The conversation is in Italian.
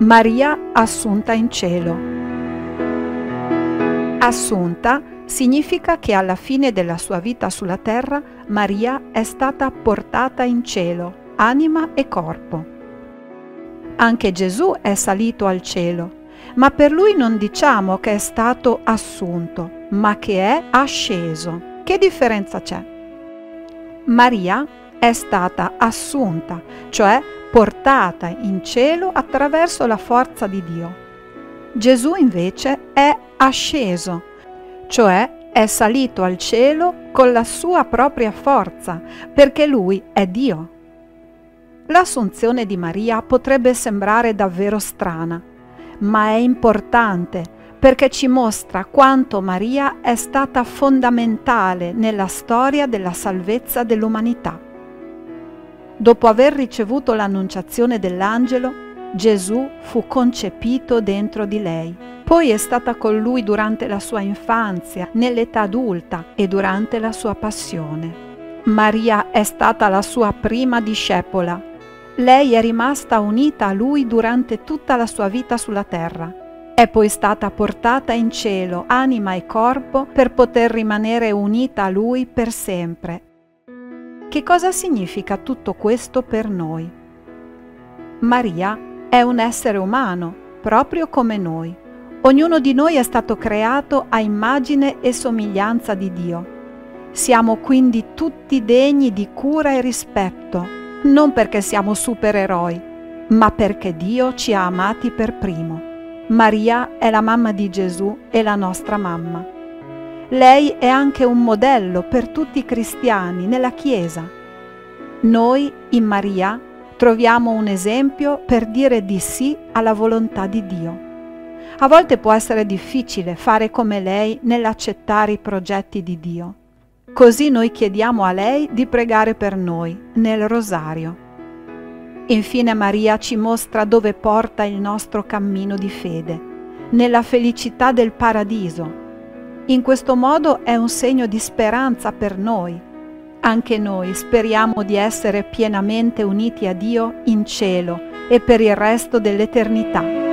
Maria assunta in cielo. Assunta significa che alla fine della sua vita sulla terra Maria è stata portata in cielo, anima e corpo. Anche Gesù è salito al cielo, ma per lui non diciamo che è stato assunto, ma che è asceso. Che differenza c'è? Maria è stata assunta, cioè portata in cielo attraverso la forza di Dio. Gesù invece è asceso, cioè è salito al cielo con la sua propria forza, perché lui è Dio. L'assunzione di Maria potrebbe sembrare davvero strana, ma è importante perché ci mostra quanto Maria è stata fondamentale nella storia della salvezza dell'umanità. Dopo aver ricevuto l'annunciazione dell'angelo, Gesù fu concepito dentro di lei. Poi è stata con lui durante la sua infanzia, nell'età adulta e durante la sua passione. Maria è stata la sua prima discepola. Lei è rimasta unita a lui durante tutta la sua vita sulla terra. È poi stata portata in cielo, anima e corpo, per poter rimanere unita a lui per sempre che cosa significa tutto questo per noi? Maria è un essere umano, proprio come noi. Ognuno di noi è stato creato a immagine e somiglianza di Dio. Siamo quindi tutti degni di cura e rispetto, non perché siamo supereroi, ma perché Dio ci ha amati per primo. Maria è la mamma di Gesù e la nostra mamma. Lei è anche un modello per tutti i cristiani nella Chiesa. Noi in Maria troviamo un esempio per dire di sì alla volontà di Dio. A volte può essere difficile fare come lei nell'accettare i progetti di Dio. Così noi chiediamo a lei di pregare per noi nel rosario. Infine Maria ci mostra dove porta il nostro cammino di fede, nella felicità del paradiso in questo modo è un segno di speranza per noi. Anche noi speriamo di essere pienamente uniti a Dio in cielo e per il resto dell'eternità.